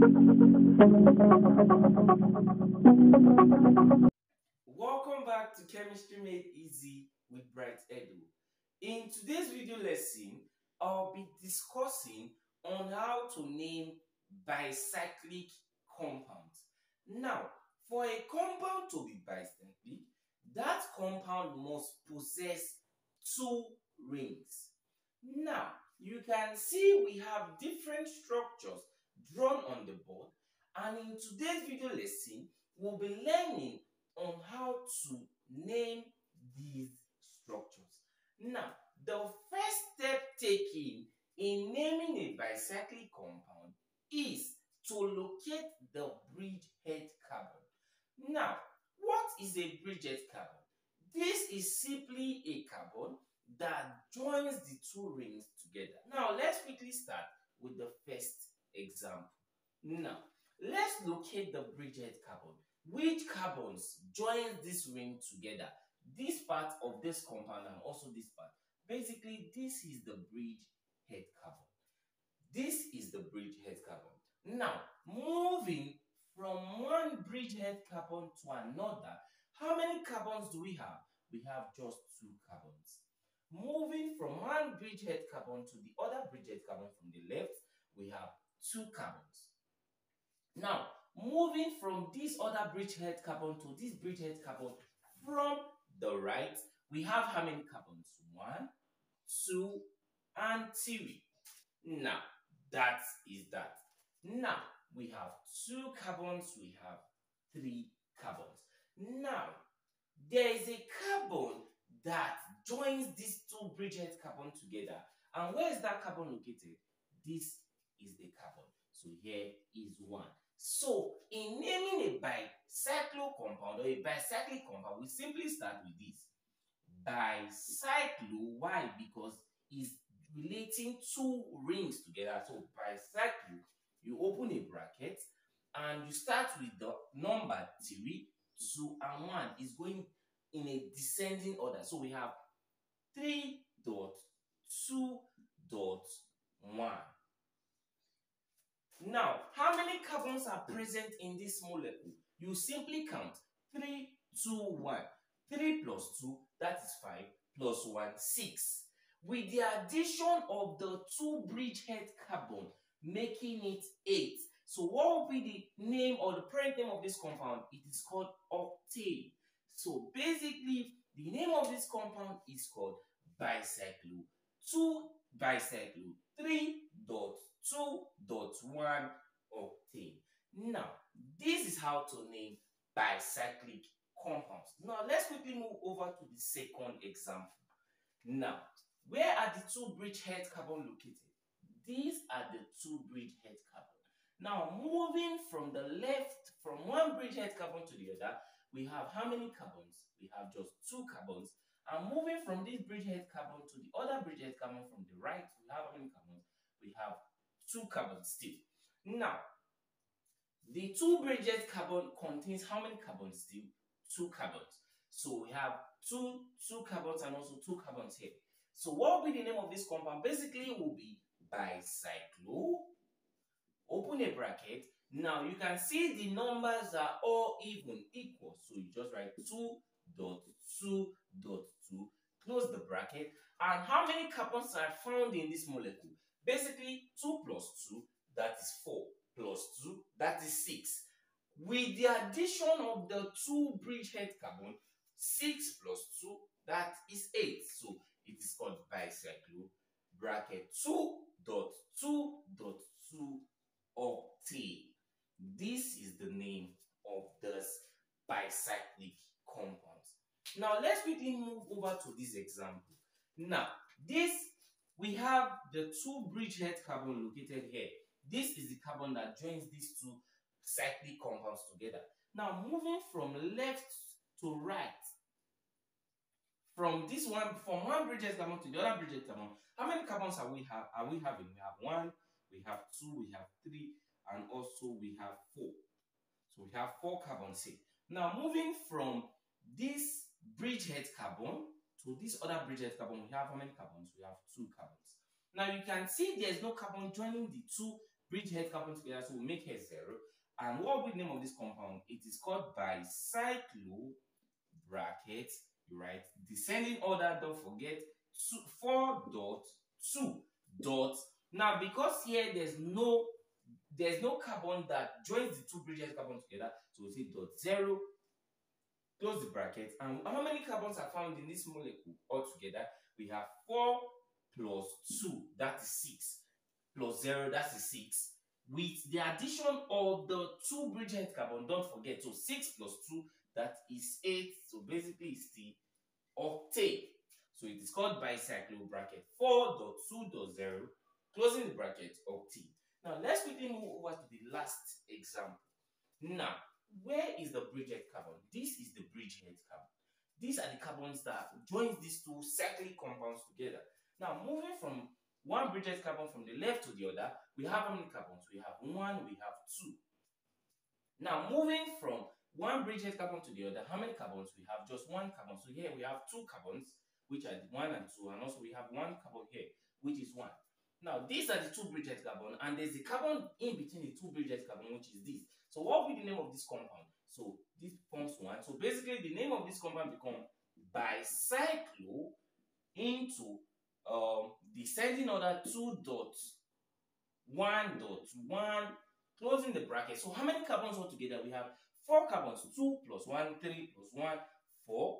Welcome back to Chemistry Made Easy with Bright Edu. In today's video lesson, I'll be discussing on how to name bicyclic compounds. Now, for a compound to be bicyclic, that compound must possess two rings. Now, you can see we have different structures drawn on the board and in today's video lesson, we'll be learning on how to name these structures. Now, the first step taken in naming a bicyclic compound is to locate the bridgehead carbon. Now, what is a bridgehead carbon? This is simply a carbon that joins the two rings together. Now, let's quickly start with the first example. Now, let's locate the bridgehead carbon. Which carbons join this ring together? This part of this compound and also this part. Basically, this is the bridgehead carbon. This is the bridgehead carbon. Now, moving from one bridgehead carbon to another, how many carbons do we have? We have just two carbons. Moving from one bridgehead carbon to the other bridgehead carbon from the left, we have two carbons. Now, moving from this other bridgehead carbon to this bridgehead carbon from the right, we have how many carbons? One, two, and three. Now, that is that. Now, we have two carbons, we have three carbons. Now, there is a carbon that joins these two bridgehead carbon together. And where is that carbon located? This is the carbon. So here is one. So, in naming a bicyclo compound or a bicyclic compound, we simply start with this. Bicyclo, why? Because it's relating two rings together. So, bicyclo, you open a bracket and you start with the number 3, 2, and 1 is going in a descending order. So, we have 3 dot 2 dot 1. Now, how many carbons are present in this molecule? You simply count 3, 2, 1. 3 plus 2, that is 5, plus 1, 6. With the addition of the two bridgehead carbon, making it 8. So what will be the name or the parent name of this compound? It is called octane. So basically, the name of this compound is called bicyclo. 2 bicyclo. 3 dot 2.1 octane. Now, this is how to name bicyclic compounds. Now, let's quickly move over to the second example. Now, where are the two bridgehead carbon located? These are the two bridgehead carbon. Now, moving from the left, from one bridgehead carbon to the other, we have how many carbons? We have just two carbons. And moving from this bridgehead carbon to the other bridgehead carbon from the right, we have how many carbons? We have two carbons still. Now, the two bridges carbon contains how many carbons still? Two carbons. So we have two, two carbons and also two carbons here. So what will be the name of this compound? Basically, will be bicyclo. Open a bracket. Now you can see the numbers are all even equal. So you just write 2 dot 2 dot 2. Close the bracket. And how many carbons are found in this molecule? Basically, 2 plus 2, that is 4, plus 2, that is 6. With the addition of the two bridgehead carbon, 6 plus 2, that is 8. So, it is called bicyclo bracket 2 dot 2 dot 2 octane. This is the name of this bicyclic compound. Now, let's quickly move over to this example. Now, this we have the two bridgehead carbon located here. This is the carbon that joins these two cyclic compounds together. Now, moving from left to right, from this one, from one bridgehead carbon to the other bridgehead carbon, how many carbons are we have? Are we having? We have one, we have two, we have three, and also we have four. So we have four carbons here. Now, moving from this bridgehead carbon to this other bridgehead carbon, we have how many carbons? We have two carbons. Now you can see there's no carbon joining the two bridgehead carbon together, so we make here zero. And what will be the name of this compound? It is called bicyclo bracket, write descending order, don't forget, two, 4 dot 2 dot. Now, because here there's no there's no carbon that joins the two bridges carbon together, so we say dot 0, close the bracket. And how many carbons are found in this molecule altogether? We have 4 plus 2, that is 6, plus 0, that is 6 with the addition of the two bridgehead carbon, don't forget, so 6 plus 2, that is 8. So basically, it's the octane. So it is called bicyclo bracket 4.2.0, closing the bracket octane. Now, let's quickly move over to the last example. Now, where is the bridgehead carbon? This is the bridgehead carbon. These are the carbons that join these two cyclic compounds together. Now, moving from one bridgehead carbon from the left to the other, we have how many carbons? We have one, we have two. Now, moving from one bridgehead carbon to the other, how many carbons? We have just one carbon. So here we have two carbons, which are one and two, and also we have one carbon here, which is one. Now, these are the two bridgehead carbon, and there's the carbon in between the two bridgehead carbon, which is this. So what will be the name of this compound? So this forms one. So basically, the name of this compound become bicyclo into um, descending order 2 dot 1 dot 1 closing the bracket. So how many carbons altogether? We have 4 carbons, 2 plus 1, 3 plus 1, 4.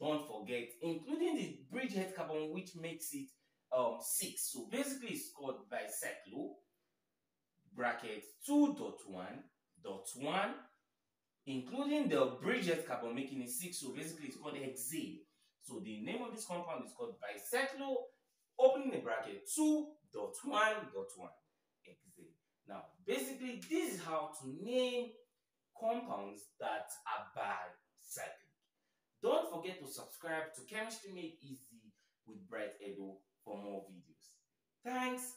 Don't forget, including the bridgehead carbon, which makes it um, 6. So basically, it's called bicyclo bracket 2 dot 1 dot 1 including the bridgehead carbon making it 6 so basically it's called hexane so the name of this compound is called bicyclo opening the bracket 2 dot 1 dot 1 hexane. Now, basically, this is how to name compounds that are bicyclic. Don't forget to subscribe to Chemistry Made Easy with Bright Edo for more videos. Thanks